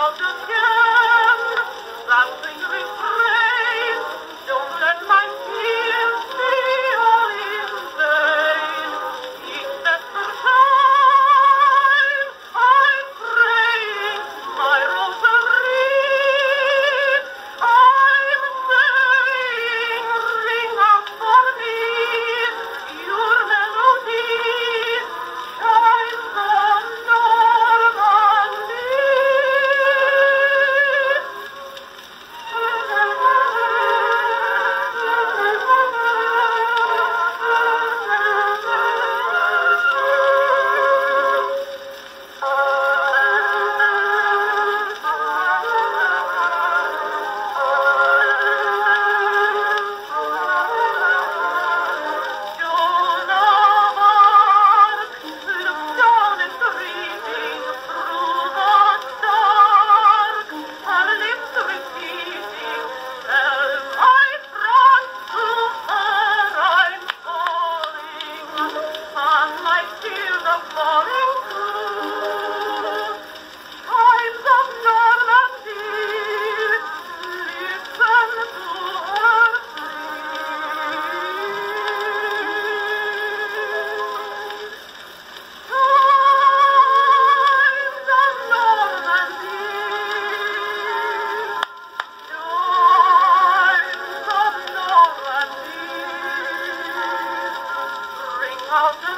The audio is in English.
out of here. Oh.